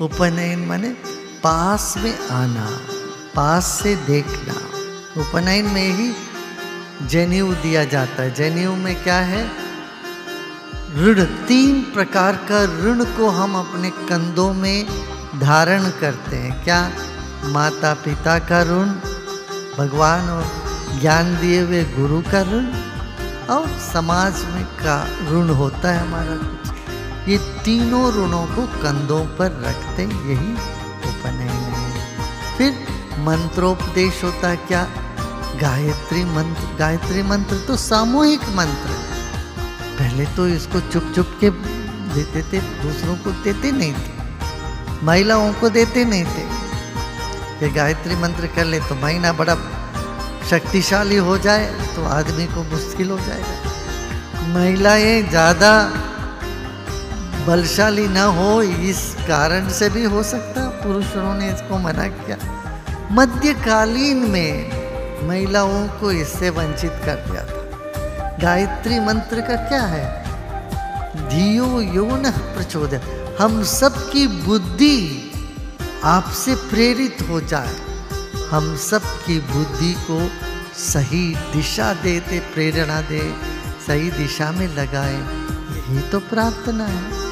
उपनयन माने पास में आना, पास से देखना। उपनयन में ही जनेऊ दिया जाता है। जनेऊ में क्या है? ऋण, तीन प्रकार का ऋण को हम अपने कंधों में धारण करते हैं। क्या? माता पिता का ऋण, भगवान और ज्ञान दिए हुए गुरु का ऋण, और समाज में का ऋण होता है हमारा। कुछ ये तीनों ऋणों को कंधों पर रखते यही उपनयन है। फिर मंत्रोपदेश होता क्या? गायत्री मंत्र गायत्री मंत्र तो सामूहिक मंत्र पहले तो इसको चुप चुप के देते थे, दूसरों को देते नहीं थे, महिलाओं को देते नहीं थे। कि गायत्री मंत्र कर ले तो महीना बड़ा शक्तिशाली हो जाए तो आदमी को मुश्किल हो जाएगा। महिलाएँ ज़्यादा बलशाली न हो, इस कारण से भी हो सकता पुरुषों ने इसको मना किया। मध्यकालीन में महिलाओं को इससे वंचित कर दिया था। गायत्री मंत्र का क्या है? धियो योन प्रचोदय हम सबकी बुद्धि आपसे प्रेरित हो जाए। हम सबकी बुद्धि को सही दिशा देते, प्रेरणा दे, सही दिशा में लगाए। यही तो प्रार्थना है।